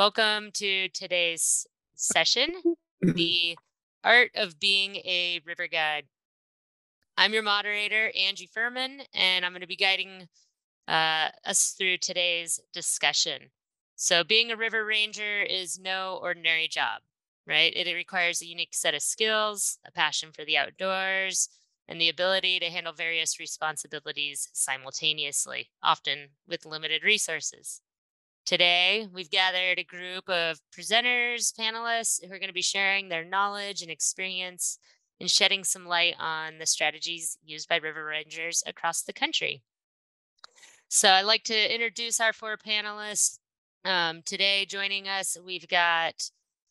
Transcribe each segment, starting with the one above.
Welcome to today's session, The Art of Being a River Guide. I'm your moderator, Angie Furman, and I'm going to be guiding uh, us through today's discussion. So, being a river ranger is no ordinary job, right? It, it requires a unique set of skills, a passion for the outdoors, and the ability to handle various responsibilities simultaneously, often with limited resources. Today, we've gathered a group of presenters, panelists who are going to be sharing their knowledge and experience and shedding some light on the strategies used by river rangers across the country. So, I'd like to introduce our four panelists. Um, today, joining us, we've got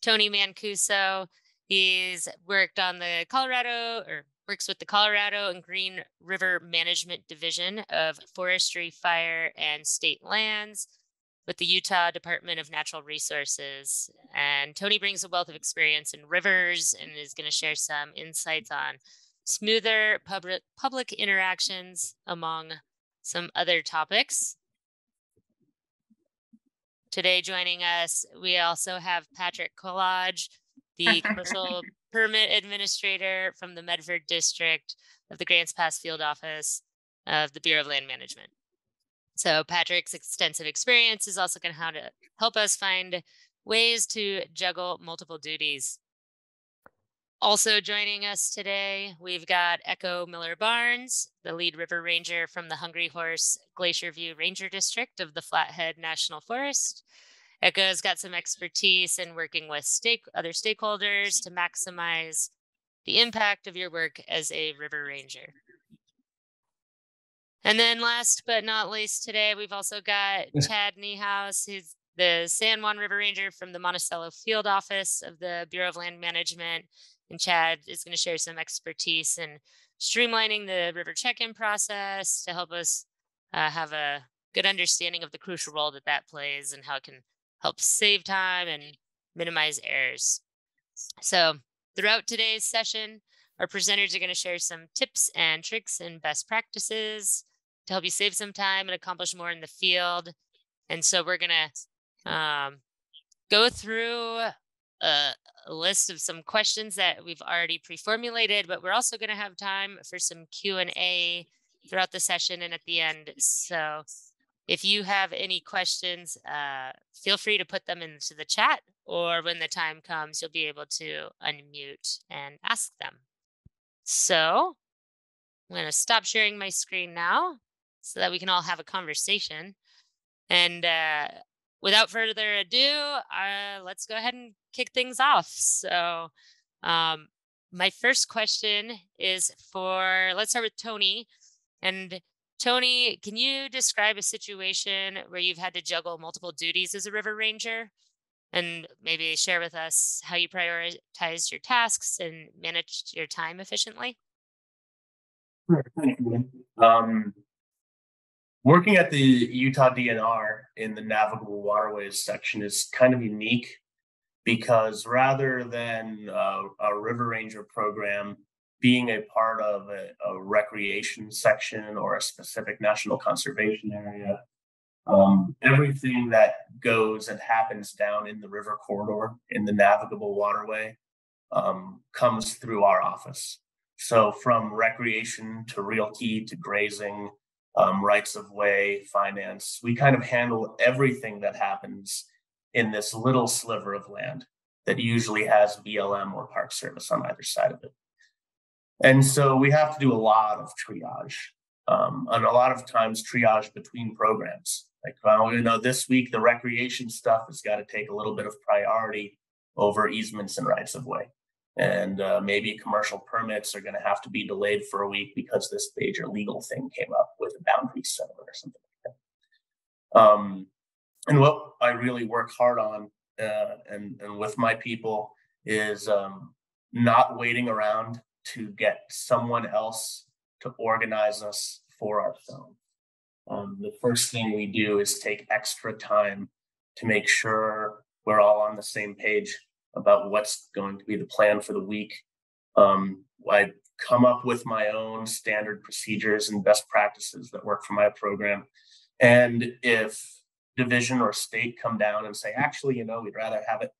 Tony Mancuso. He's worked on the Colorado or works with the Colorado and Green River Management Division of Forestry, Fire, and State Lands with the Utah Department of Natural Resources. And Tony brings a wealth of experience in rivers and is going to share some insights on smoother public, public interactions among some other topics. Today, joining us, we also have Patrick Kollodge, the commercial permit administrator from the Medford District of the Grants Pass Field Office of the Bureau of Land Management. So Patrick's extensive experience is also going to help us find ways to juggle multiple duties. Also joining us today, we've got Echo Miller Barnes, the lead river ranger from the Hungry Horse Glacier View Ranger District of the Flathead National Forest. Echo's got some expertise in working with stake, other stakeholders to maximize the impact of your work as a river ranger. And then last but not least today, we've also got Chad Niehaus, who's the San Juan River Ranger from the Monticello Field Office of the Bureau of Land Management. And Chad is going to share some expertise in streamlining the river check-in process to help us uh, have a good understanding of the crucial role that that plays and how it can help save time and minimize errors. So throughout today's session, our presenters are going to share some tips and tricks and best practices to help you save some time and accomplish more in the field. And so we're going to um, go through a, a, list of some questions that we've already pre-formulated, but we're also going to have time for some Q&A throughout the session and at the end. So if you have any questions, uh, feel free to put them into the chat or when the time comes, you'll be able to unmute and ask them. So I'm going to stop sharing my screen now so that we can all have a conversation. And uh, without further ado, uh, let's go ahead and kick things off. So, um, my first question is for let's start with Tony. And Tony, can you describe a situation where you've had to juggle multiple duties as a river ranger? And maybe share with us how you prioritized your tasks and managed your time efficiently? Sure, thank you. Um, Working at the Utah DNR in the navigable waterways section is kind of unique because rather than a, river ranger program being a part of a, a, recreation section or a specific national conservation area, um, everything that goes and happens down in the river corridor in the navigable waterway um, comes through our office. So from recreation to realty to grazing um, rights of way, finance. We kind of handle everything that happens in this little sliver of land that usually has BLM or Park Service on either side of it. And so we have to do a lot of triage, um, and a lot of times triage between programs. Like, well, you know, this week the recreation stuff has got to take a little bit of priority over easements and rights of way and uh, maybe commercial permits are going to have to be delayed for a week because this major legal thing came up with boundary settlement or something like that. Um, and what I really work hard on uh, and, and with my people is um, not waiting around to get someone else to organize us for ourselves. Um, the first thing we do is take extra time to make sure we're all on the same page about what's going to be the plan for the week. Um, I come up with my own standard procedures and best practices that work for my program. And if division or state come down and say, actually, you know, we'd rather have it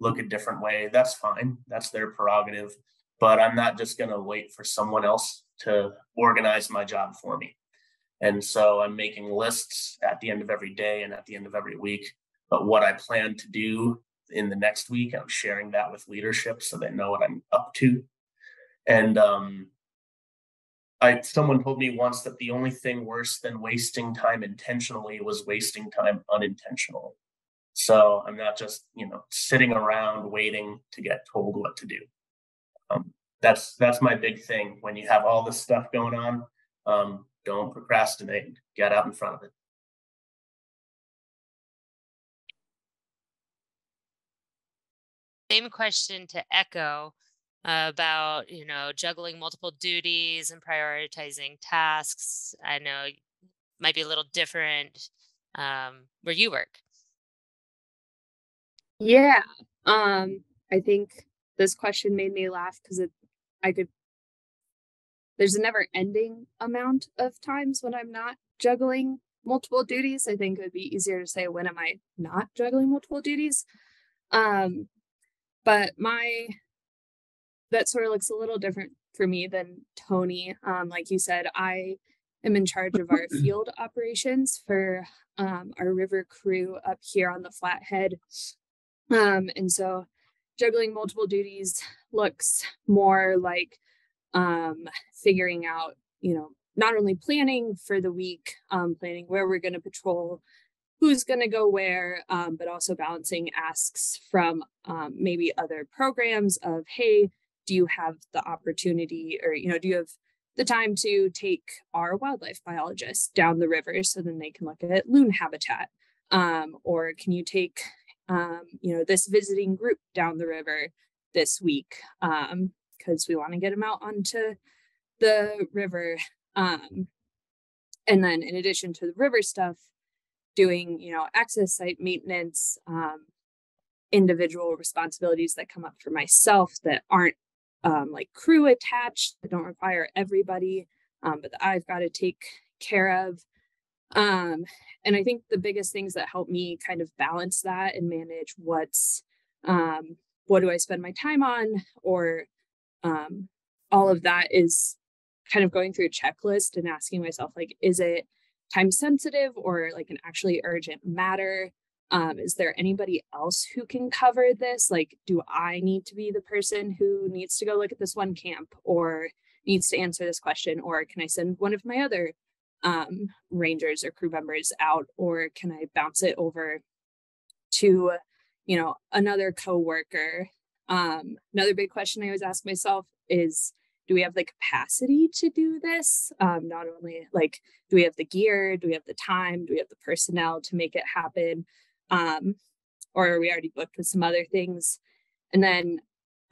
look a different way, that's fine. That's their prerogative. But I'm not just going to wait for someone else to organize my job for me. And so I'm making lists at the end of every day and at the end of every week. But what I plan to do in the next week, I'm sharing that with leadership so they know what I'm up to. And um, I someone told me once that the only thing worse than wasting time intentionally was wasting time unintentionally. So I'm not just you know sitting around waiting to get told what to do. Um, that's that's my big thing. When you have all this stuff going on, um, don't procrastinate. Get out in front of it. Same question to echo about you know juggling multiple duties and prioritizing tasks i know might be a little different um, where you work. Yeah um i think this question made me laugh because it i could there's a never ending amount of times when i'm not juggling multiple duties i think it would be easier to say when am i not juggling multiple duties? Um but my that sort of looks a little different for me than Tony. Um, like you said, I am in charge of our field operations for um, our river crew up here on the Flathead. Um, and so juggling multiple duties looks more like um, figuring out, you know, not only planning for the week, um, planning where we're going to patrol, who's going to go where, um, but also balancing asks from um, maybe other programs of, hey, do you have the opportunity or you know do you have the time to take our wildlife biologists down the river so then they can look at loon habitat? Um, or can you take um, you know this visiting group down the river this week because um, we want to get them out onto the river um, and then in addition to the river stuff doing you know access site maintenance um, individual responsibilities that come up for myself that aren't um, like crew attached that don't require everybody, um, but that I've got to take care of. Um, and I think the biggest things that help me kind of balance that and manage what's um, what do I spend my time on, or um, all of that is kind of going through a checklist and asking myself like, is it time sensitive or like an actually urgent matter? Um, is there anybody else who can cover this? Like do i need to be the person who needs to go look at this one camp or needs to answer this question? Or can i send one of my other um, rangers or crew members out? Or can i bounce it over to you know another coworker? Um, another big question i always ask myself is do we have the capacity to do this? Um, not only like do we have the gear? Do we have the time? Do we have the personnel to make it happen um, or are we already booked with some other things? And then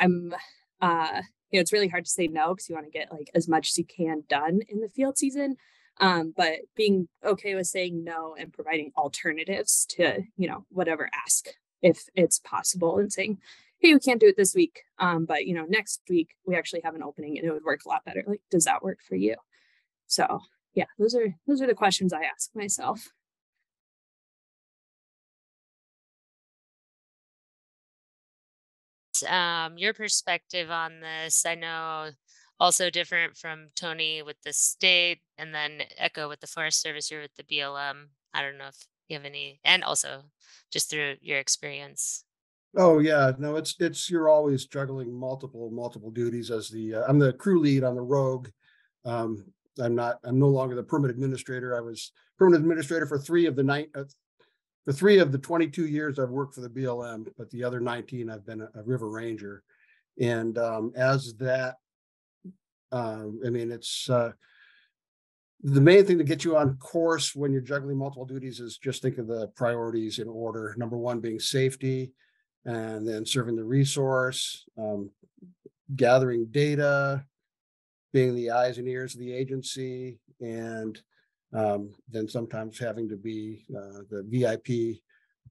I'm, uh, you know, it's really hard to say no because you want to get like as much as you can done in the field season. Um, but being okay with saying no and providing alternatives to, you know, whatever ask if it's possible and saying, hey, we can't do it this week. Um, but you know, next week we actually have an opening and it would work a lot better. Like, does that work for you? So yeah, those are those are the questions I ask myself. Um, your perspective on this. I know also different from Tony with the state and then Echo with the Forest Service, you're with the BLM. I don't know if you have any, and also just through your experience. Oh yeah, no, it's it's you're always juggling multiple multiple duties as the uh, I'm the crew lead on the Rogue. Um, I'm not I'm no longer the permit administrator. I was permit administrator for three of the night uh, for three of the 22 years I've worked for the BLM, but the other 19 I've been a, a river ranger. And um, as that, um, I mean, it's uh, the main thing to get you on course when you're juggling multiple duties is just think of the priorities in order. Number one being safety, and then serving the resource, um, gathering data, being the eyes and ears of the agency, and um, then sometimes having to be uh, the VIP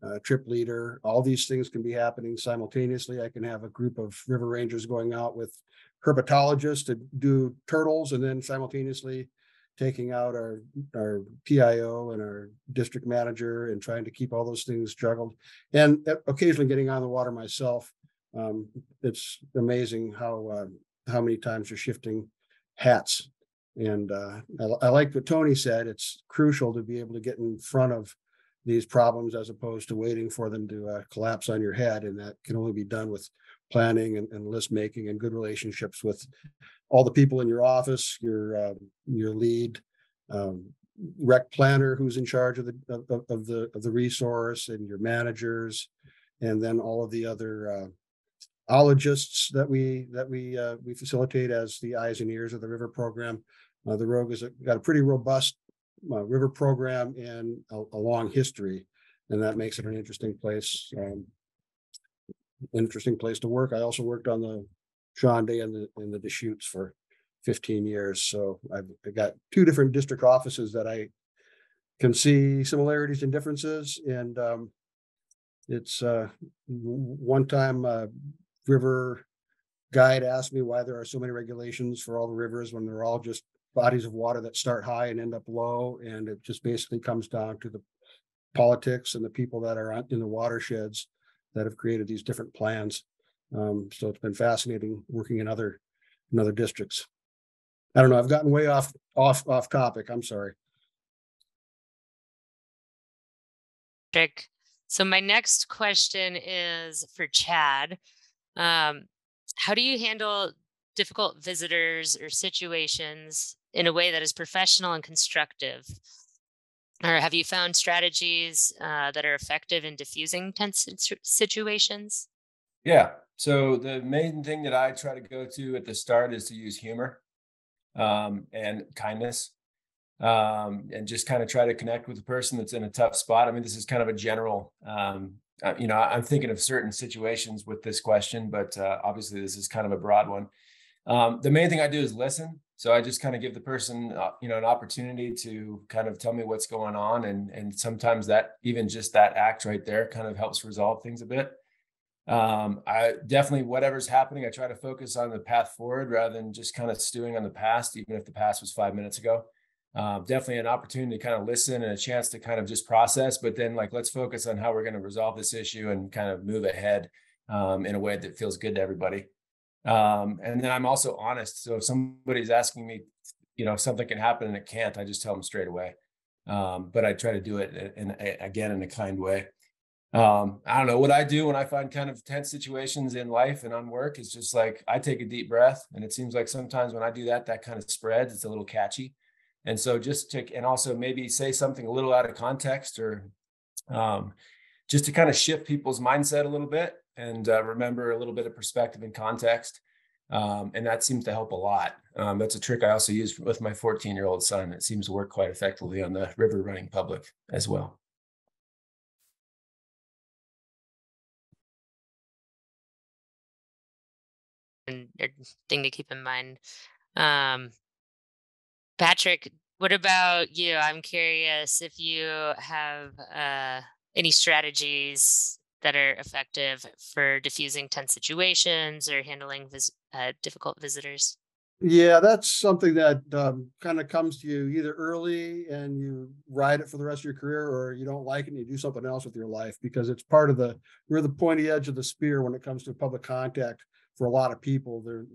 uh, trip leader. All these things can be happening simultaneously. I can have a group of river rangers going out with herpetologists to do turtles and then simultaneously taking out our, our PIO and our district manager and trying to keep all those things juggled. And uh, occasionally getting on the water myself. Um, it's amazing how, uh, how many times you're shifting hats. And, uh, I, I like what Tony said. It's crucial to be able to get in front of these problems as opposed to waiting for them to, uh, collapse on your head. And that can only be done with planning and, and list making and good relationships with all the people in your office, your, uh, your lead, um, rec planner who's in charge of the, of, of the, of the resource and your managers. And then all of the other, uh, ologists that we, that we, uh, we facilitate as the eyes and ears of the river program. Uh, the Rogue has got a pretty robust, uh, river program and a, a long history. And that makes it an interesting place, um, interesting place to work. I also worked on the John Day and the, and the Deschutes for fifteen years. So I've got two different district offices that I can see similarities and differences and, um, it's, uh, one time, uh, river guide asked me why there are so many regulations for all the rivers when they're all just bodies of water that start high and end up low. And it just basically comes down to the politics and the people that are in the watersheds that have created these different plans. Um, so it's been fascinating working in other, in other districts. I don't know, I've gotten way off, off, off topic. I'm sorry. So my next question is for Chad. Um, how do you handle difficult visitors or situations in a way that is professional and constructive? Or have you found strategies uh, that are effective in diffusing tense situations? Yeah. So the main thing that I try to go to at the start is to use humor um, and kindness um, and just kind of try to connect with the person that's in a tough spot. I mean, this is kind of a general, um, uh, you know, I'm thinking of certain situations with this question, but uh, obviously this is kind of a broad one. Um, the main thing I do is listen. So I just kind of give the person, uh, you know, an opportunity to kind of tell me what's going on, and and sometimes that even just that act right there kind of helps resolve things a bit um i definitely whatever's happening i try to focus on the path forward rather than just kind of stewing on the past even if the past was five minutes ago uh, definitely an opportunity to kind of listen and a chance to kind of just process but then like let's focus on how we're going to resolve this issue and kind of move ahead um, in a way that feels good to everybody um, and then i'm also honest so if somebody's asking me you know something can happen and it can't i just tell them straight away um, but i try to do it in, in again in a kind way um, I don't know what I do when I find kind of tense situations in life and on work is just like I take a deep breath. And it seems like sometimes when I do that, that kind of spreads. It's a little catchy. And so just to, and also maybe say something a little out of context or um, just to kind of shift people's mindset a little bit and uh, remember a little bit of perspective and context. Um, and that seems to help a lot. Um, that's a trick I also use with my 14 year old son. It seems to work quite effectively on the river running public as well. and thing to keep in mind. Um, Patrick, what about you? I'm curious if you have uh, any strategies that are effective for diffusing tense situations or handling vis- uh, difficult visitors. Yeah, that's something that um, kind of comes to you either early and you ride it for the rest of your career, or you don't like it and you do something else with your life because it's part of the we're the pointy edge of the spear when it comes to public contact for a lot of people. They're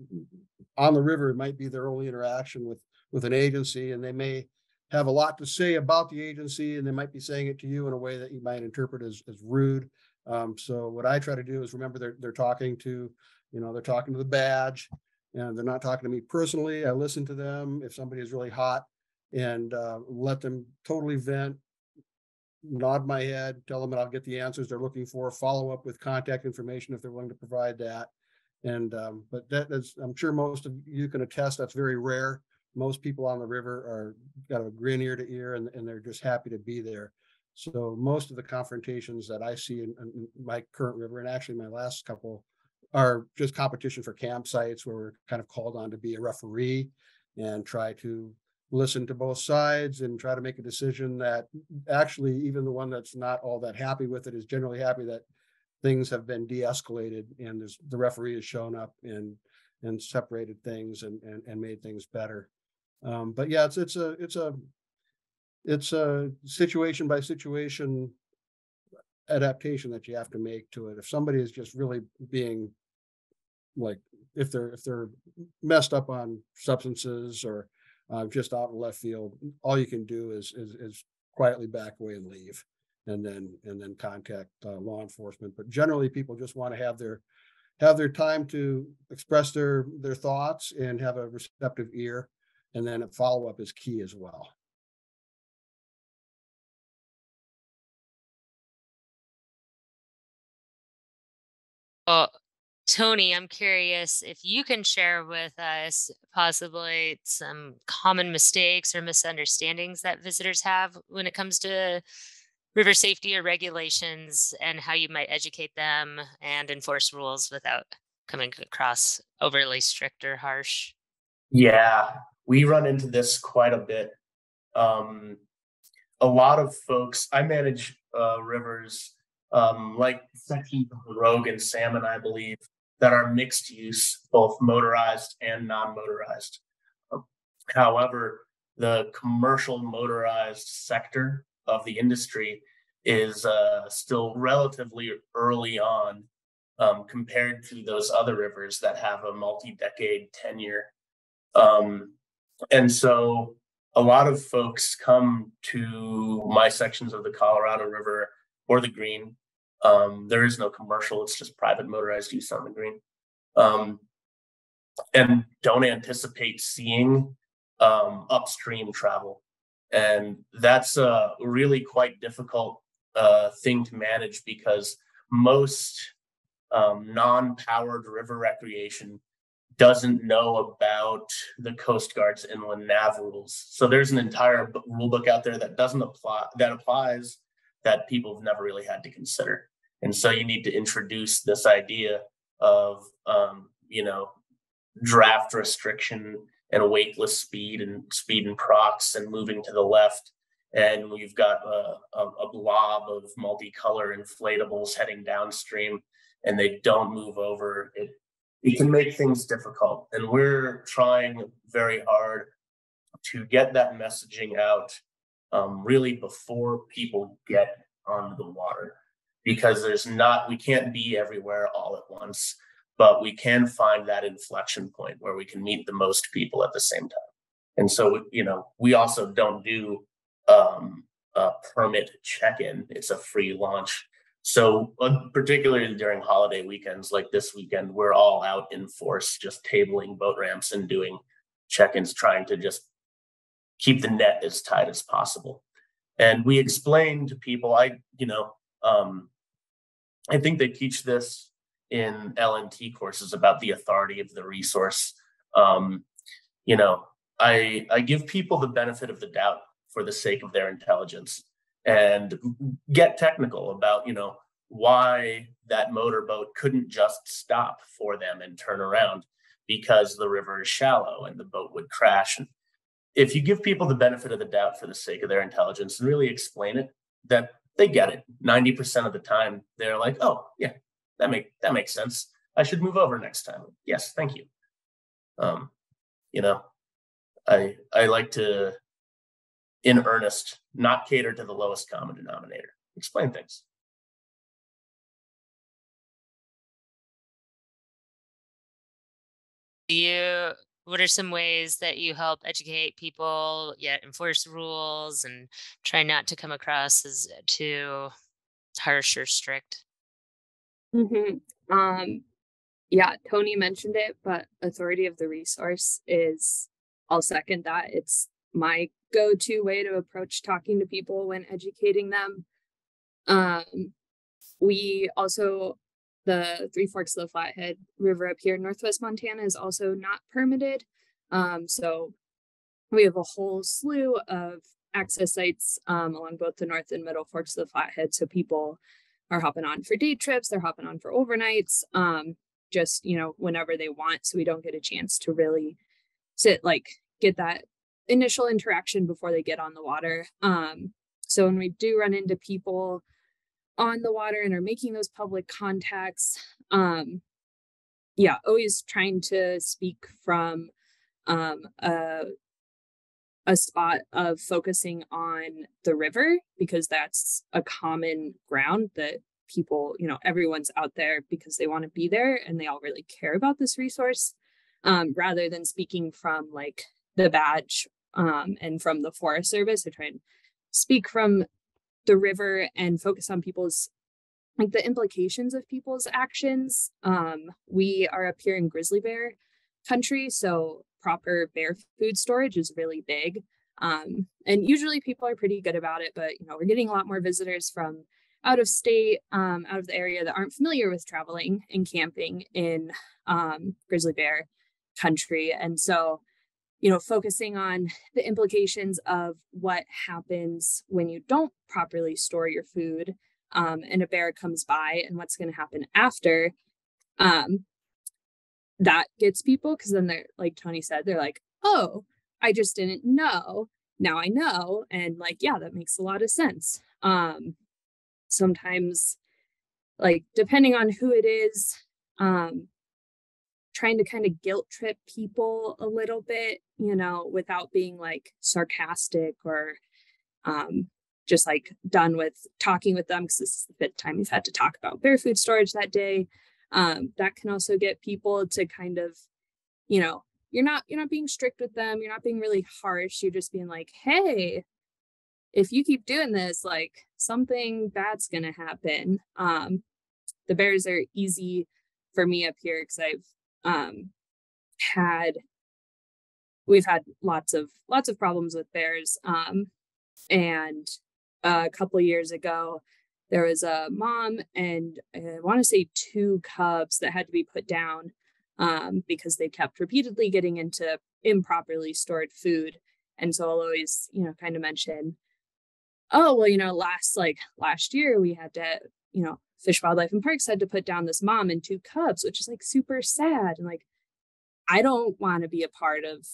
on the river, it might be their only interaction with with an agency, and they may have a lot to say about the agency, and they might be saying it to you in a way that you might interpret as as rude. Um, so what I try to do is remember they're they're talking to, you know, they're talking to the badge, and they're not talking to me personally. I listen to them if somebody is really hot, and uh, let them totally vent. Nod my head, tell them that I'll get the answers they're looking for. Follow up with contact information if they're willing to provide that. And um, but that is, I'm sure most of you can attest, that's very rare. Most people on the river are got a grin ear to ear and, and they're just happy to be there. So most of the confrontations that I see in, in my current river, and actually my last couple, are just competition for campsites where we're kind of called on to be a referee and try to listen to both sides and try to make a decision that actually even the one that's not all that happy with it is generally happy that things have been de-escalated and the referee has shown up and and separated things and and, and made things better Um, but yeah, it's, it's a, it's a, it's a situation by situation adaptation that you have to make to it. If somebody is just really being like, if they're, if they're messed up on substances or uh, just out in left field, all you can do is, is, is quietly back away and leave. And then, and then contact uh, law enforcement. But generally, people just want to have their, have their time to express their, their thoughts and have a receptive ear. And then a follow-up is key as well. Well, Tony, I'm curious if you can share with us possibly some common mistakes or misunderstandings that visitors have when it comes to river safety or regulations and how you might educate them and enforce rules without coming across overly strict or harsh. Yeah, we run into this quite a bit. Um, a lot of folks, I manage uh, rivers um, like sections Rogue and Salmon, I believe, that are mixed use, both motorized and non motorized. Um, however, the commercial motorized sector of the industry is uh, still relatively early on um, compared to those other rivers that have a multi decade tenure. Um, and so a lot of folks come to my sections of the Colorado River or the Green. Um, there is no commercial; it's just private motorized use on the green, um, and don't anticipate seeing um, upstream travel, and that's a really quite difficult uh, thing to manage because most um, non-powered river recreation doesn't know about the Coast Guard's inland nav rules. So there's an entire rule book out there that doesn't apply that applies that people have never really had to consider. And so you need to introduce this idea of, um, you know, draft restriction and wakeless speed and speed and procs and moving to the left. And we've got a, a, a blob of multicolor inflatables heading downstream and they don't move over. It, it can make things difficult. And we're trying very hard to get that messaging out um, really before people get on the water because there's not we can't be everywhere all at once but we can find that inflection point where we can meet the most people at the same time and so you know we also don't do um, a permit check-in it's a free launch so uh, particularly during holiday weekends like this weekend we're all out in force just tabling boat ramps and doing check-ins trying to just keep the net as tight as possible and we explain to people i you know um, I think they teach this in LNT courses about the authority of the resource. Um, you know, I I give people the benefit of the doubt for the sake of their intelligence and get technical about you know why that motorboat couldn't just stop for them and turn around because the river is shallow and the boat would crash. And if you give people the benefit of the doubt for the sake of their intelligence and really explain it, that they get it. 90% of the time they're like oh yeah that make that makes sense. I should move over next time. Yes thank you. Um you know i i like to in earnest not cater to the lowest common denominator. Explain things. Do you what are some ways that you help educate people yet enforce rules and try not to come across as too harsh or strict? Hmm Um, yeah, Tony mentioned it, but authority of the resource is, I'll second that. It's my go to way to approach talking to people when educating them. Um, we also the Three Forks of the Flathead River up here in Northwest Montana is also not permitted. Um, so we have a whole slew of access sites um, along both the North and Middle Forks of the Flathead. So people are hopping on for day trips, they're hopping on for overnights, um, just, you know, whenever they want. So we don't get a chance to really sit, like, get that initial interaction before they get on the water. Um, so when we do run into people, on the water and are making those public contacts um yeah always trying to speak from um a a spot of focusing on the river because that's a common ground that people, you know, everyone's out there because they want to be there and they all really care about this resource, um, rather than speaking from like the badge um, and from the Forest Service. I try and speak from the river and focus on people's like the implications of people's actions. Um, we are up here in grizzly bear country, so proper bear food storage is really big. Um, and usually people are pretty good about it, but you know, we're getting a lot more visitors from out of state, um, out of the area that aren't familiar with traveling and camping in um, grizzly bear country. And so, you know, focusing on the implications of what happens when you don't properly store your food um, and a bear comes by and what's going to happen after. Um, that gets people because then they're like Tony said, they're like, oh, I just didn't know. Now I know. And like, yeah, that makes a lot of sense. Um, sometimes, like, depending on who it is, um, trying to kind of guilt trip people a little bit, you know, without being like sarcastic or um, just like done with talking with them because this is the fifth time we've had to talk about bear food storage that day. Um, that can also get people to kind of, you know, you're not you're not being strict with them you're not being really harsh you're just being like hey if you keep doing this like something bad's to happen um the bears are easy for me up here because i've um had we've had lots of lots of problems with bears um and a couple years ago there was a mom and i want to say two cubs that had to be put down um, because they kept repeatedly getting into improperly stored food. And so I'll always, you know, kind of mention, oh, well, you know, last like last year we had to, you know, Fish, Wildlife, and Parks had to put down this mom and two cubs, which is like super sad. And like, I don't want to be a part of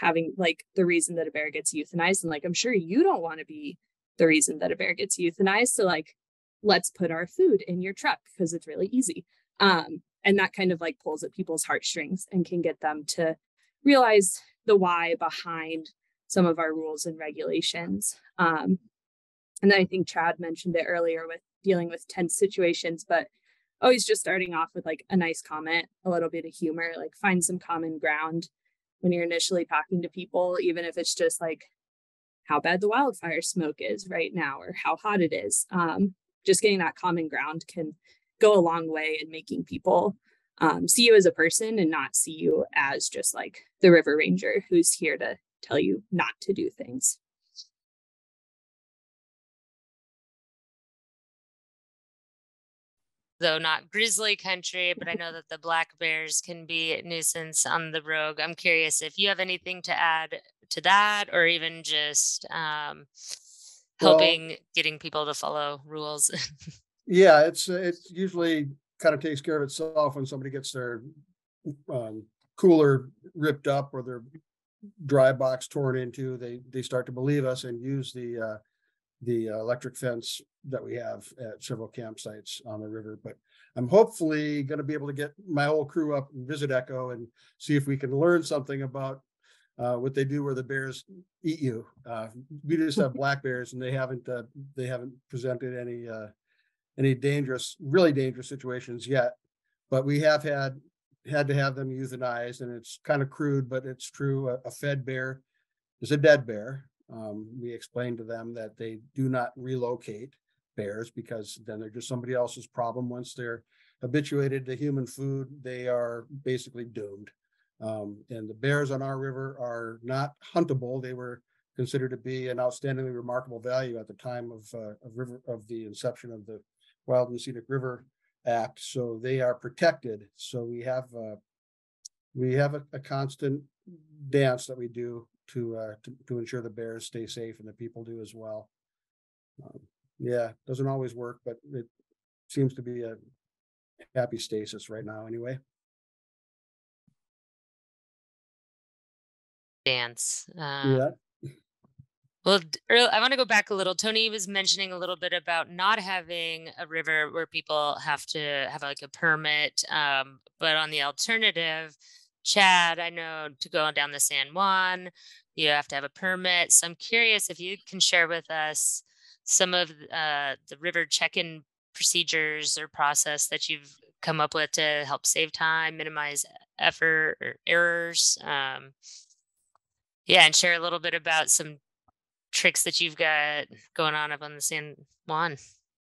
having like the reason that a bear gets euthanized. And like, I'm sure you don't want to be the reason that a bear gets euthanized. So like, let's put our food in your truck because it's really easy. Um, and that kind of like pulls at people's heartstrings and can get them to realize the why behind some of our rules and regulations um, and then i think chad mentioned it earlier with dealing with tense situations but always just starting off with like a nice comment a little bit of humor like find some common ground when you're initially talking to people even if it's just like how bad the wildfire smoke is right now or how hot it is um, just getting that common ground can go a long way in making people um, see you as a person and not see you as just like the river ranger who's here to tell you not to do things. Though not grizzly country, but I know that the black bears can be a nuisance on the rogue. I'm curious if you have anything to add to that or even just um, helping well, getting people to follow rules. Yeah, it's it's usually kind of takes care of itself when somebody gets their um, cooler ripped up or their dry box torn into. They they start to believe us and use the uh, the electric fence that we have at several campsites on the river. But I'm hopefully going to be able to get my whole crew up and visit Echo and see if we can learn something about uh, what they do where the bears eat you. Uh, we just have black bears and they haven't uh, they haven't presented any uh, any dangerous, really dangerous situations yet. But we have had had to have them euthanized, and it's kind of crude, but it's true. A, a fed bear is a dead bear. Um, we explained to them that they do not relocate bears because then they're just somebody else's problem. Once they're habituated to human food, they are basically doomed. Um, and the bears on our river are not huntable. They were considered to be an outstandingly remarkable value at the time of, uh, of river of the inception of the Wild and Scenic River Act, so they are protected. So we have uh, we have a, a constant dance that we do to, uh, to to ensure the bears stay safe and the people do as well. Um, yeah, doesn't always work, but it seems to be a happy stasis right now, anyway. Dance. Um, yeah. Well, I want to go back a little. Tony was mentioning a little bit about not having a river where people have to have like a permit. Um, but on the alternative, Chad, I know to go down the San Juan, you have to have a permit. So I'm curious if you can share with us some of uh, the river check-in procedures or process that you've come up with to help save time, minimize effort or errors. Um, yeah, and share a little bit about some tricks that you've got going on up on the San Juan.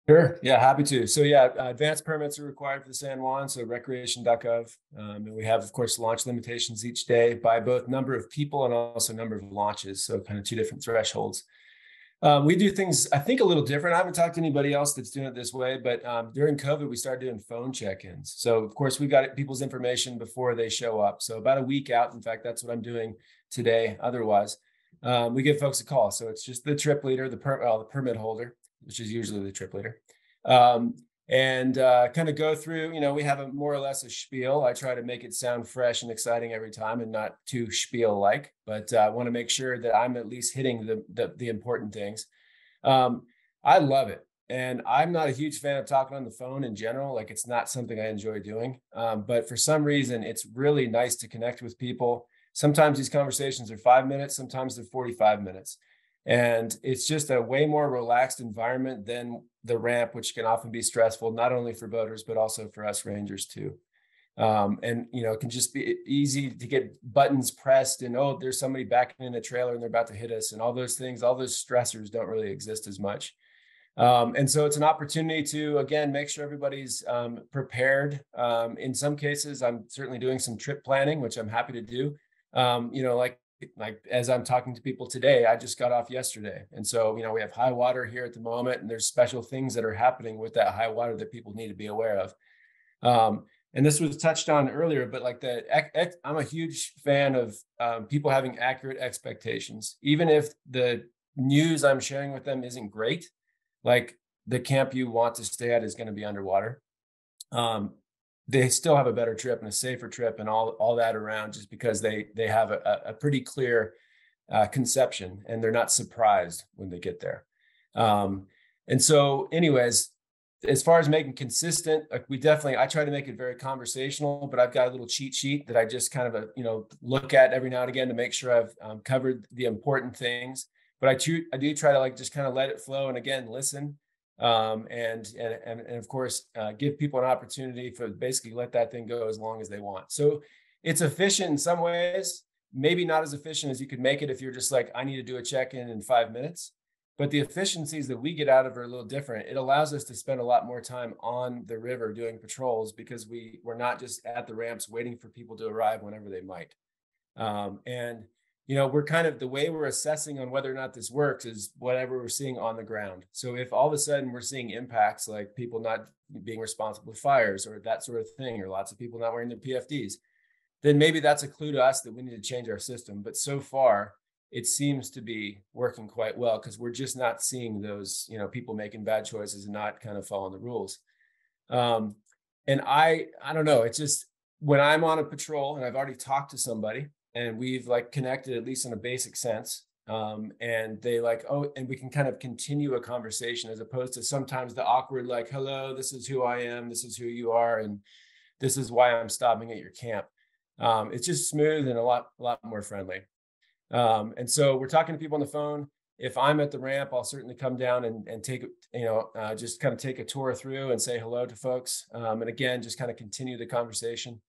Sure. Yeah, happy to. So yeah, uh, advanced permits are required for the San Juan, so recreation.gov. Um, and we have, of course, launch limitations each day by both number of people and also number of launches. So kind of two different thresholds. Um, we do things, I think, a little different. I haven't talked to anybody else that's doing it this way, but um, during COVID, we started doing phone check-ins. So of course, we got people's information before they show up. So about a week out, in fact, that's what I'm doing today. Otherwise, um, we give folks a call. So it's just the trip leader, the, per, well, the permit holder, which is usually the trip leader. Um, and uh, kind of go through, you know, we have a more or less a spiel. I try to make it sound fresh and exciting every time and not too spiel like, but uh, I want to make sure that I'm at least hitting the, the, the important things. Um, I love it. And I'm not a huge fan of talking on the phone in general. Like it's not something I enjoy doing. Um, but for some reason, it's really nice to connect with people. Sometimes these conversations are five minutes, sometimes they're 45 minutes. And it's just a way more relaxed environment than the ramp, which can often be stressful, not only for boaters, but also for us rangers too. Um, and you know, it can just be easy to get buttons pressed and oh, there's somebody backing in a trailer and they're about to hit us, and all those things, all those stressors don't really exist as much. Um, and so it's an opportunity to again make sure everybody's um, prepared. Um, in some cases, I'm certainly doing some trip planning, which I'm happy to do. Um, you know, like like as I'm talking to people today, I just got off yesterday. And so, you know, we have high water here at the moment, and there's special things that are happening with that high water that people need to be aware of. Um, and this was touched on earlier, but like the, I'm a huge fan of um, people having accurate expectations, even if the news I'm sharing with them isn't great. Like the camp you want to stay at is going to be underwater. Um, they still have a better trip and a safer trip and all all that around just because they they have a, a pretty clear uh, conception and they're not surprised when they get there. Um, and so anyways as far as making consistent we definitely i try to make it very conversational but i've got a little cheat sheet that i just kind of a, uh, you know look at every now and again to make sure i've um, covered the important things. But i, I do try to like just kind of let it flow and again listen um, and, and, and and of course uh, give people an opportunity for basically let that thing go as long as they want. So it's efficient in some ways, maybe not as efficient as you could make it if you're just like I need to do a check in in five minutes. But the efficiencies that we get out of are a little different. It allows us to spend a lot more time on the river doing patrols because we we're not just at the ramps waiting for people to arrive whenever they might. Um, and you know, we're kind of the way we're assessing on whether or not this works is whatever we're seeing on the ground. So if all of a sudden we're seeing impacts like people not being responsible for fires or that sort of thing, or lots of people not wearing their PFDs, then maybe that's a clue to us that we need to change our system. But so far, it seems to be working quite well because we're just not seeing those, you know, people making bad choices and not kind of following the rules. Um, and I, I don't know. It's just when I'm on a patrol and I've already talked to somebody and we've like connected at least in a basic sense um, and they like oh and we can kind of continue a conversation as opposed to sometimes the awkward like hello this is who i am this is who you are and this is why i'm stopping at your camp. Um, it's just smooth and a lot a lot more friendly. Um, and so we're talking to people on the phone. If i'm at the ramp i'll certainly come down and, and take you know uh, just kind of take a tour through and say hello to folks um, and again just kind of continue the conversation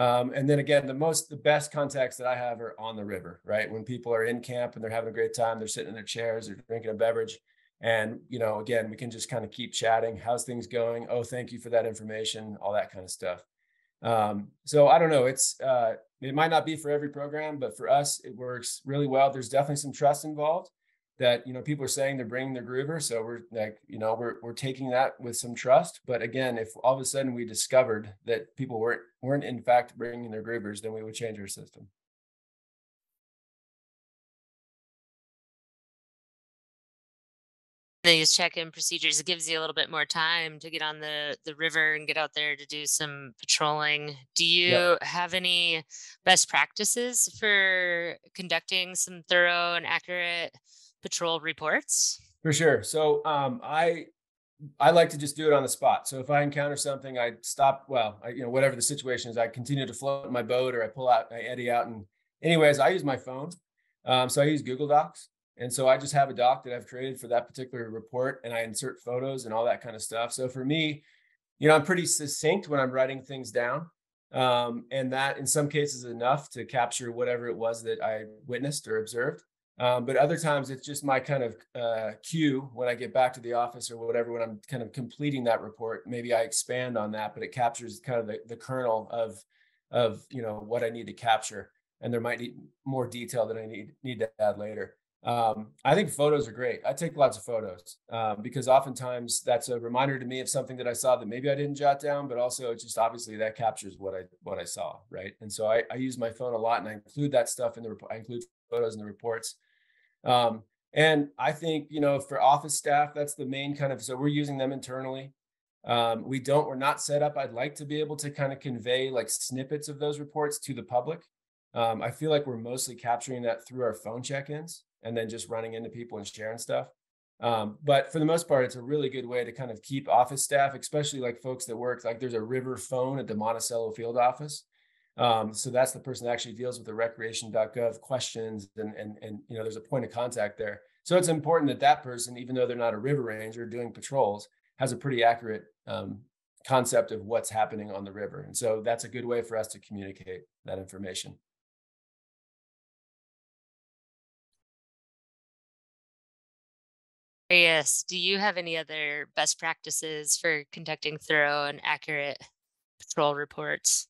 um, and then again, the most, the best contacts that I have are on the river, right? When people are in camp and they're having a great time, they're sitting in their chairs, they're drinking a beverage. And, you know, again, we can just kind of keep chatting. How's things going? Oh, thank you for that information, all that kind of stuff. Um, so I don't know. It's, uh, it might not be for every program, but for us, it works really well. There's definitely some trust involved that you know people are saying they're bringing their groover. So we're like you know we're, we're taking that with some trust. But again if all of a sudden we discovered that people weren't weren't in fact bringing their groovers then we would change our system. These check-in procedures. It gives you a little bit more time to get on the the river and get out there to do some patrolling. Do you yep. have any best practices for conducting some thorough and accurate patrol reports? For sure. So um, I I like to just do it on the spot. So if I encounter something, I stop. Well, I, you know, whatever the situation is, I continue to float my boat, or I pull out, I eddy out, and anyways, I use my phone. Um, so I use Google Docs, and so I just have a doc that I've created for that particular report, and I insert photos and all that kind of stuff. So for me, you know, I'm pretty succinct when I'm writing things down, um, and that in some cases is enough to capture whatever it was that I witnessed or observed. Um, but other times it's just my kind of uh, cue when I get back to the office or whatever, when I'm kind of completing that report, maybe I expand on that, but it captures kind of the, the kernel of, of, you know, what I need to capture. And there might be more detail that I need, need to add later. Um, I think photos are great. I take lots of photos um, because oftentimes that's a reminder to me of something that I saw that maybe I didn't jot down, but also just obviously that captures what I what I saw, right? And so I, I use my phone a lot, and I include that stuff in the report. I include photos in the reports. Um, and I think, you know, for office staff, that's the main kind of, so we're using them internally. Um, we don't, we're not set up. I'd like to be able to kind of convey like snippets of those reports to the public. Um, I feel like we're mostly capturing that through our phone check-ins and then just running into people and sharing stuff. Um, but for the most part, it's a really good way to kind of keep office staff, especially like folks that work, like there's a river phone at the Monticello field office. Um, so that's the person that actually deals with the recreation.gov questions and, and, and, you know, there's a point of contact there. So it's important that that person, even though they're not a river ranger doing patrols, has a pretty accurate um, concept of what's happening on the river. And so that's a good way for us to communicate that information. Yes. Do you have any other best practices for conducting thorough and accurate patrol reports?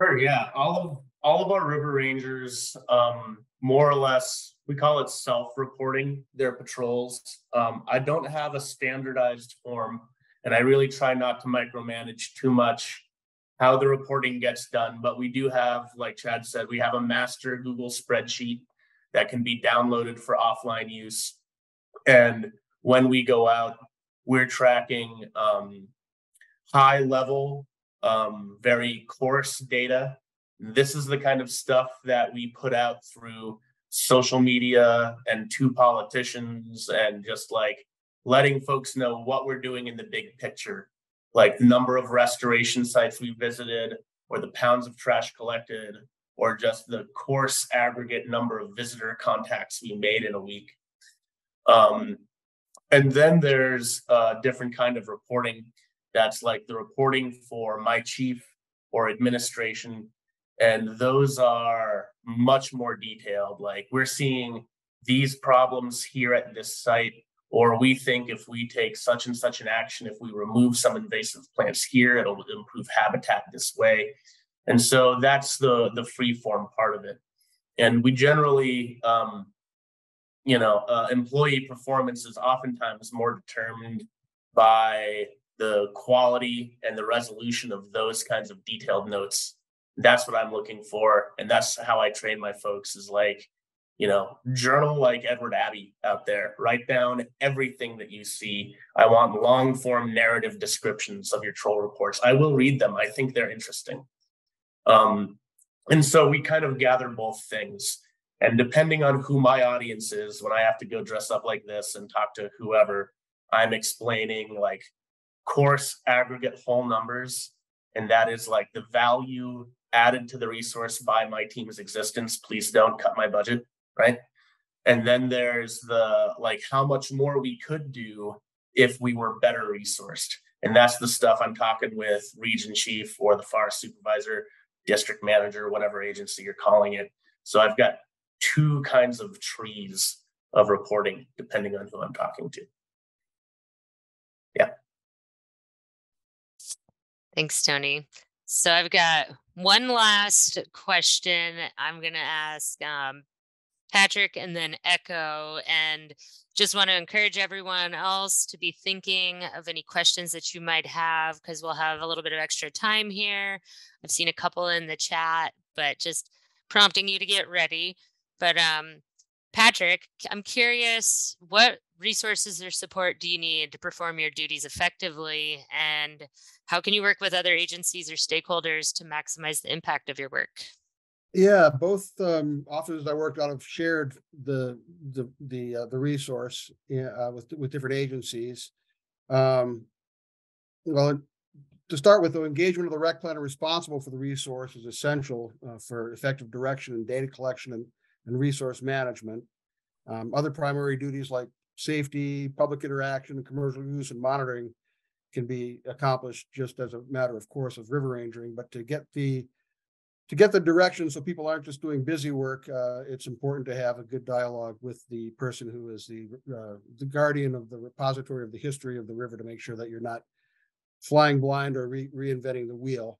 Sure, yeah. All of all of our river rangers, um, more or less, we call it self-reporting their patrols. Um, I don't have a standardized form, and I really try not to micromanage too much how the reporting gets done. But we do have, like Chad said, we have a master Google spreadsheet that can be downloaded for offline use. And when we go out, we're tracking um, high level um, very coarse data. This is the kind of stuff that we put out through social media and to politicians and just like letting folks know what we're doing in the big picture, like the number of restoration sites we visited or the pounds of trash collected or just the coarse aggregate number of visitor contacts we made in a week. Um, and then there's a different kind of reporting that's like the reporting for my chief or administration. And those are much more detailed. Like we're seeing these problems here at this site, or we think if we take such and such an action, if we remove some invasive plants here, it'll improve habitat this way. And so that's the the free form part of it. And we generally, um, you know, uh, employee performance is oftentimes more determined by the quality and the resolution of those kinds of detailed notes that's what i'm looking for. And that's how i train my folks is like you know journal like edward abbey out there. Write down everything that you see. I want long form narrative descriptions of your troll reports. I will read them. I think they're interesting. Um, and so we kind of gather both things. And depending on who my audience is when i have to go dress up like this and talk to whoever i'm explaining like coarse aggregate whole numbers. And that is like the value added to the resource by my team's existence. Please don't cut my budget, right? And then there's the like how much more we could do if we were better resourced. And that's the stuff I'm talking with region chief or the forest supervisor, district manager, whatever agency you're calling it. So I've got two kinds of trees of reporting depending on who I'm talking to. Thanks, Tony. So I've got one last question I'm going to ask um, Patrick and then Echo. And just want to encourage everyone else to be thinking of any questions that you might have because we'll have a little bit of extra time here. I've seen a couple in the chat, but just prompting you to get ready. But um, Patrick, I'm curious what resources or support do you need to perform your duties effectively? And how can you work with other agencies or stakeholders to maximize the impact of your work? Yeah, both um, offices I worked out have shared the the the uh, the resource uh, with with different agencies, Um, well, to start with, the engagement of the rec planner responsible for the resource is essential uh, for effective direction and data collection and, and resource management. Um, other primary duties like safety, public interaction, commercial use, and monitoring can be accomplished just as a matter of course of river rangering. But to get the to get the direction so people aren't just doing busy work, uh, it's important to have a good dialogue with the person who is the uh, the guardian of the repository of the history of the river to make sure that you're not flying blind or re- reinventing the wheel.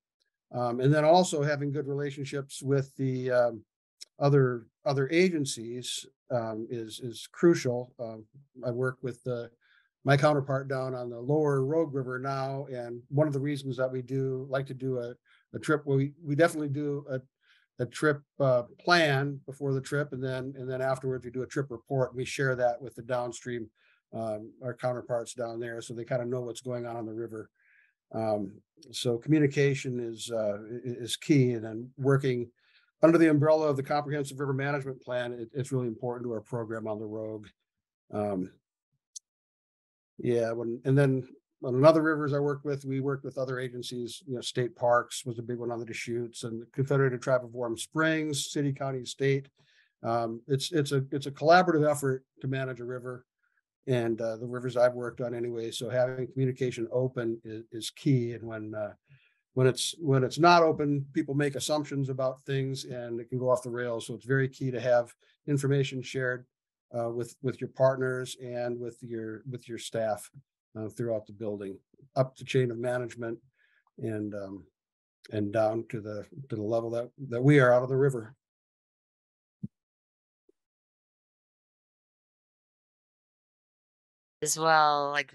Um, and then also having good relationships with the um, other other agencies um, is is crucial. Um, I work with the my counterpart down on the lower Rogue River now, and one of the reasons that we do like to do a a trip. We we definitely do a a trip uh, plan before the trip, and then and then afterwards we do a trip report. And We share that with the downstream um, our counterparts down there, so they kind of know what's going on on the river. Um, so communication is uh, is key, and then working under the umbrella of the comprehensive river management plan, it, it's really important to our program on the Rogue. Um, yeah, when and then on other rivers I worked with, we worked with other agencies, you know, state parks was a big one on the Deschutes and the Confederated Tribe of Warm Springs, city, county, state. Um, it's, it's a, it's a collaborative effort to manage a river and uh, the rivers I've worked on anyway. So having communication open is, is key. And when, uh, when it's, when it's not open, people make assumptions about things and it can go off the rails. So it's very key to have information shared uh, with, with your partners and with your, with your staff uh, throughout the building, up the chain of management and um, and down to the to the level that that we are out of the river. as well like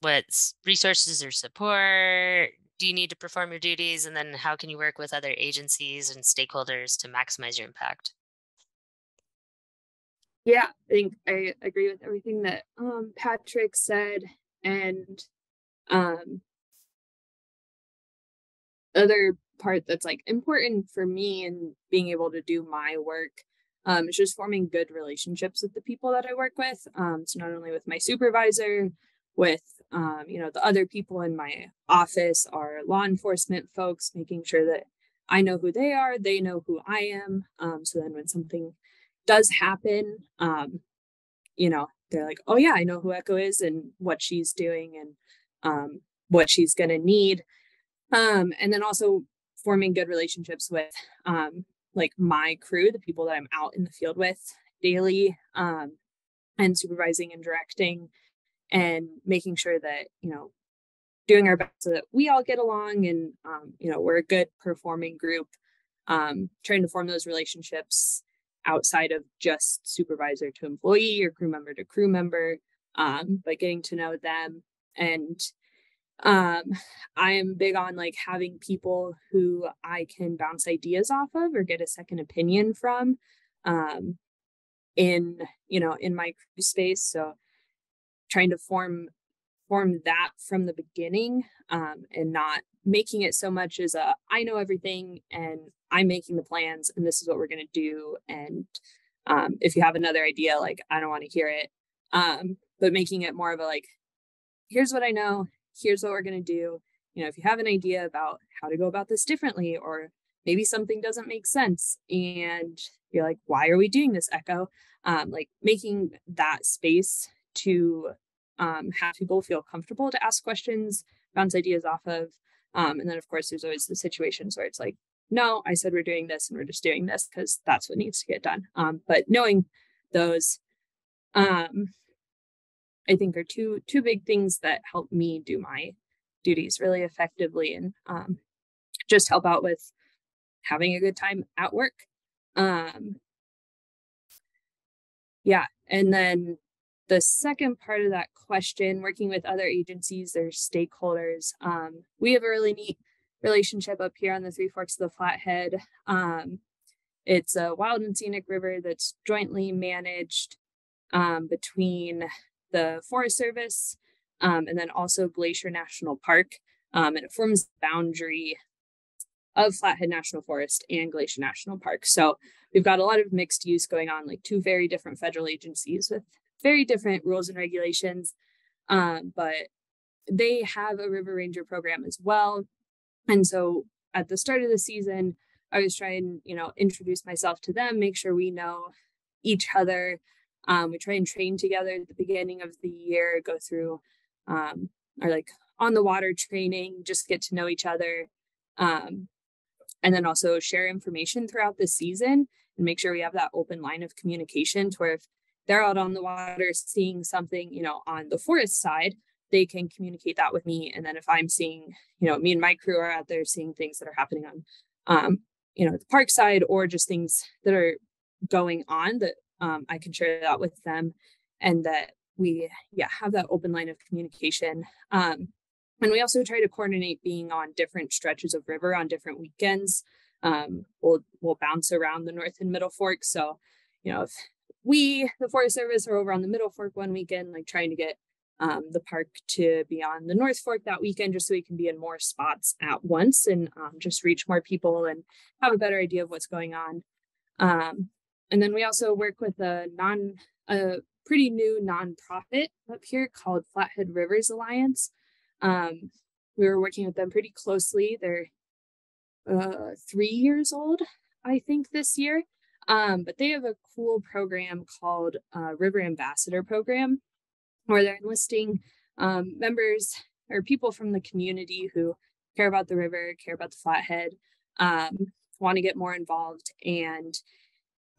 what resources or support do you need to perform your duties and then how can you work with other agencies and stakeholders to maximize your impact Yeah, I think I agree with everything that um, Patrick said, and um, other part that's like important for me in being able to do my work um, is just forming good relationships with the people that I work with. Um, so not only with my supervisor, with um, you know the other people in my office, are law enforcement folks, making sure that I know who they are, they know who I am. Um, so then when something does happen, um, you know, they're like, oh yeah, I know who Echo is and what she's doing and um, what she's gonna need. Um, and then also forming good relationships with um, like my crew, the people that I'm out in the field with daily, and supervising and directing, and making sure that you know doing our best so that we all get along and um, you know we're a good performing group. Um, trying to form those relationships outside of just supervisor to employee or crew member to crew member, um, but getting to know them and um i am big on like having people who i can bounce ideas off of or get a second opinion from um in you know in my crew space so trying to form form that from the beginning um and not making it so much as a i know everything and i'm making the plans and this is what we're going to do and um if you have another idea like i don't want to hear it um but making it more of a like here's what i know here's what we're going to do you know if you have an idea about how to go about this differently or maybe something doesn't make sense and you're like why are we doing this echo? Um, like making that space to um, have people feel comfortable to ask questions bounce ideas off of um, and then of course there's always the situations where it's like no i said we're doing this and we're just doing this because that's what needs to get done um, but knowing those um, I think are two two big things that help me do my duties really effectively and um, just help out with having a good time at work. Um, yeah, and then the second part of that question, working with other agencies or stakeholders, um, we have a really neat relationship up here on the Three Forks of the Flathead. Um, it's a wild and scenic river that's jointly managed um, between the Forest Service um, and then also Glacier National Park. Um, and it forms the boundary of Flathead National Forest and Glacier National Park. So we've got a lot of mixed use going on, like two very different federal agencies with very different rules and regulations. Um, but they have a River Ranger program as well. And so at the start of the season, I was trying, you know, introduce myself to them, make sure we know each other. Um, we try and train together at the beginning of the year, go through um, our like on the water training, just get to know each other. Um, and then also share information throughout the season and make sure we have that open line of communication to where if they're out on the water seeing something, you know, on the forest side, they can communicate that with me. And then if I'm seeing, you know, me and my crew are out there seeing things that are happening on, um, you know, the park side or just things that are going on that um, I can share that with them and that we, yeah, have that open line of communication. Um, and we also try to coordinate being on different stretches of river on different weekends. Um, we'll we'll bounce around the North and Middle Fork. So, you know, if we, the Forest Service, are over on the Middle Fork one weekend, like trying to get um, the park to be on the North Fork that weekend, just so we can be in more spots at once and um, just reach more people and have a better idea of what's going on. Um, and then we also work with a non, a pretty new nonprofit up here called Flathead Rivers Alliance. Um, we were working with them pretty closely. They're uh, three years old, I think, this year. Um, but they have a cool program called uh, River Ambassador Program, where they're enlisting um, members or people from the community who care about the river, care about the flathead, um, want to get more involved, and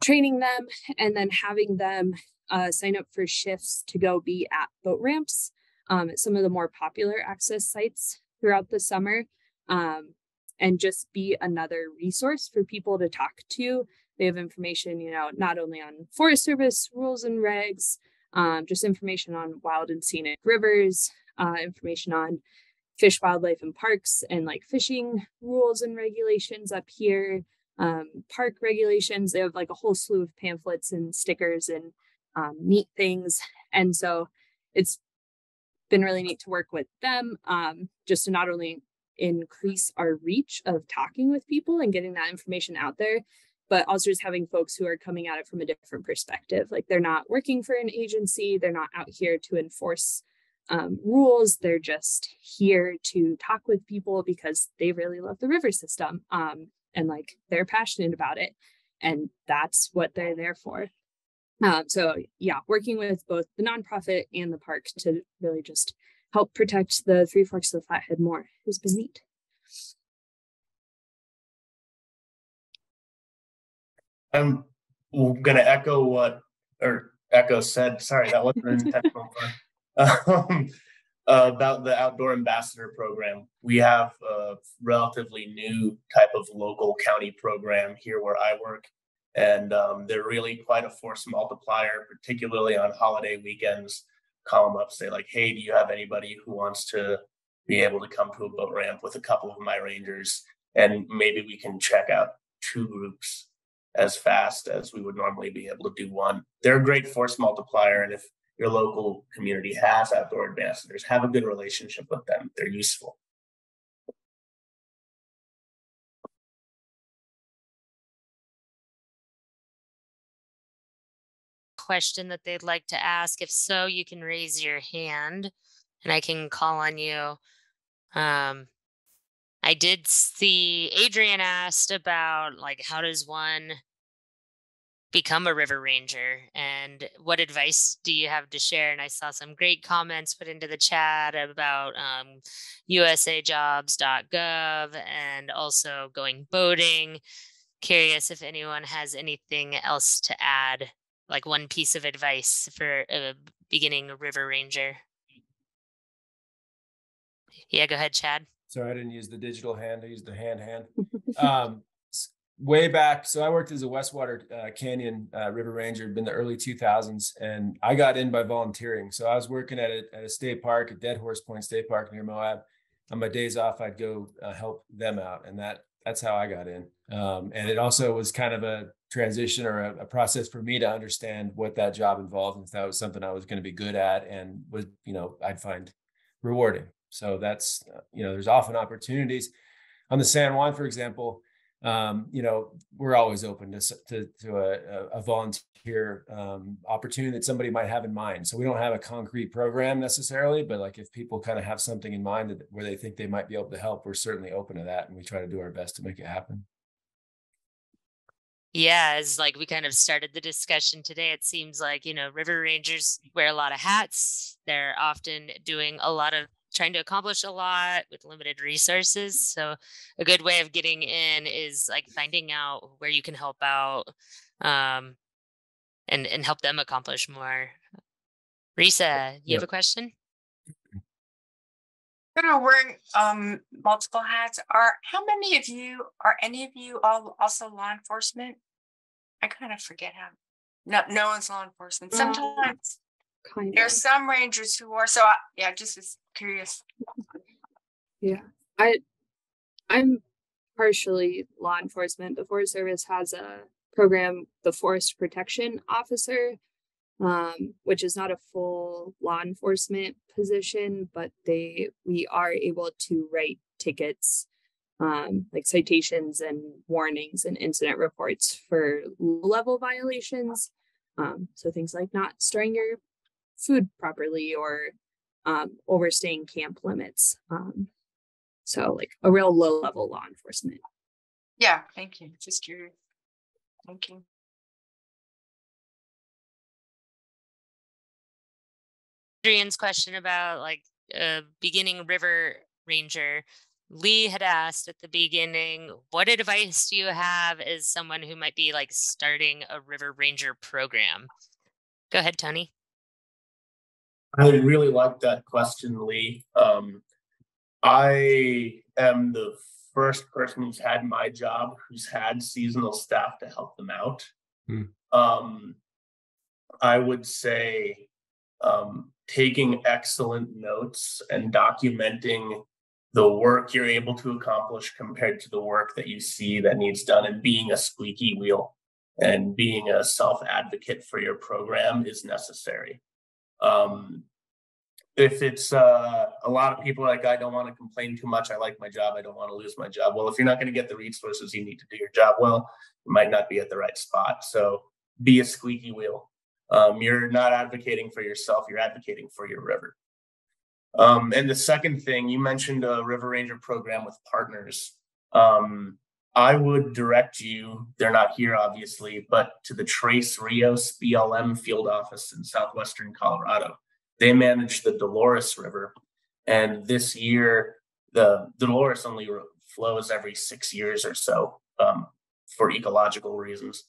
training them and then having them uh, sign up for shifts to go be at boat ramps um, at some of the more popular access sites throughout the summer um, and just be another resource for people to talk to. They have information, you know, not only on Forest Service rules and regs, um, just information on wild and scenic rivers, uh, information on fish, wildlife, and parks, and like fishing rules and regulations up here, um, park regulations. They have like a whole slew of pamphlets and stickers and um, neat things. And so it's been really neat to work with them um, just to not only increase our reach of talking with people and getting that information out there but also just having folks who are coming at it from a different perspective like they're not working for an agency they're not out here to enforce um, rules they're just here to talk with people because they really love the river system um, and like they're passionate about it and that's what they're there for um, so yeah, working with both the nonprofit and the park to really just help protect the Three Forks of the Flathead more has been neat. I'm going to echo what or echo said. Sorry, that wasn't intentional. um, uh, about the outdoor ambassador program. We have a relatively new type of local county program here where I work and um, they're really quite a force multiplier, particularly on holiday weekends. Call them up, say like, "Hey, do you have anybody who wants to be able to come to a boat ramp with a couple of my rangers, and maybe we can check out two groups as fast as we would normally be able to do one." They're a great force multiplier, and if your local community has outdoor ambassadors, have a good relationship with them. They're useful. question that they'd like to ask. If so, you can raise your hand and I can call on you. Um, I did see Adrian asked about like how does one become a river ranger and what advice do you have to share and i saw some great comments put into the chat about um, usajobs.gov and also going boating curious if anyone has anything else to add like one piece of advice for a beginning a river ranger? Yeah, go ahead, Chad. Sorry, I didn't use the digital hand. I used the hand hand. um, way back, so I worked as a Westwater uh, Canyon uh, River Ranger in the early 2000s, and I got in by volunteering. So I was working at a, at a state park, at Dead Horse Point State Park near Moab. On my days off, I'd go uh, help them out, and that that's how I got in. Um, and it also was kind of a transition or a, a, process for me to understand what that job involved and if that was something I was going to be good at and was, you know, I'd find rewarding. So that's, uh, you know, there's often opportunities on the San Juan, for example. Um, you know, we're always open to to, to a, a volunteer um, opportunity that somebody might have in mind. So we don't have a concrete program necessarily, but like if people kind of have something in mind that where they think they might be able to help, we're certainly open to that, and we try to do our best to make it happen. Yeah, as like we kind of started the discussion today, it seems like, you know, river rangers wear a lot of hats. They're often doing a lot of trying to accomplish a lot with limited resources. So a good way of getting in is like finding out where you can help out um and and help them accomplish more. Risa, you have a question? You know, wearing um multiple hats. Are how many of you are any of you all also law enforcement? I kind of forget how. No, no one's law enforcement. Sometimes Kind there's of. some rangers who are. So I, yeah, just was curious. Yeah. I I'm partially law enforcement. The Forest Service has a program, the Forest Protection Officer, um, which is not a full law enforcement position, but they we are able to write tickets, um, like citations and warnings and incident reports for level violations. Um, so things like not storing your food properly or um, overstaying camp limits. Um, so like a real low level law enforcement. Yeah, thank you. Just curious. Thank you. Adrian's question about like a beginning river ranger. Lee had asked at the beginning, what advice do you have as someone who might be like starting a river ranger program? Go ahead, Tony. I really like that question, Lee. Um, I am the first person who's had my job who's had seasonal staff to help them out. Hmm. Um, I would say um, taking excellent notes and documenting the work you're able to accomplish compared to the work that you see that needs done and being a squeaky wheel and being a self advocate for your program is necessary. Um, if it's uh, a lot of people like, I don't want to complain too much. I like my job. I don't want to lose my job. Well, if you're not going to get the resources you need to do your job well, you might not be at the right spot. So be a squeaky wheel. Um, you're not advocating for yourself. You're advocating for your river. Um, and the second thing you mentioned a River Ranger program with partners. Um, I would direct you, they're not here obviously, but to the Tres Rios BLM field office in southwestern Colorado. They manage the Dolores River. And this year, the Dolores only flows every six years or so um, for ecological reasons.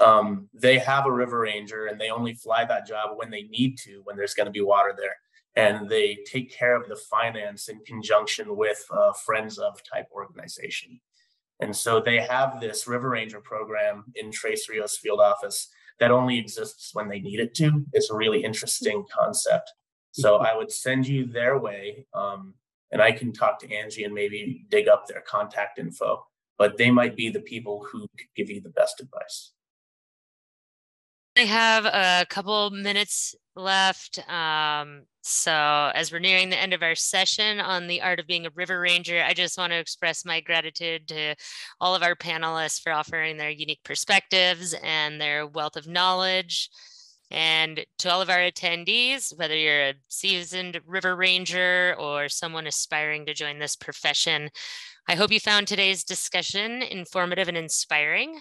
Um, they have a river ranger and they only fly that job when they need to, when there's going to be water there. And they take care of the finance in conjunction with a Friends of type organization. And so they have this River Ranger program in Tres Rios field office that only exists when they need it to. It's a really interesting concept. So I would send you their way, um, and I can talk to Angie and maybe dig up their contact info. But they might be the people who could give you the best advice. I have a couple minutes left. Um, so as we're nearing the end of our session on the art of being a river ranger, I just want to express my gratitude to all of our panelists for offering their unique perspectives and their wealth of knowledge. And to all of our attendees, whether you're a seasoned river ranger or someone aspiring to join this profession, I hope you found today's discussion informative and inspiring.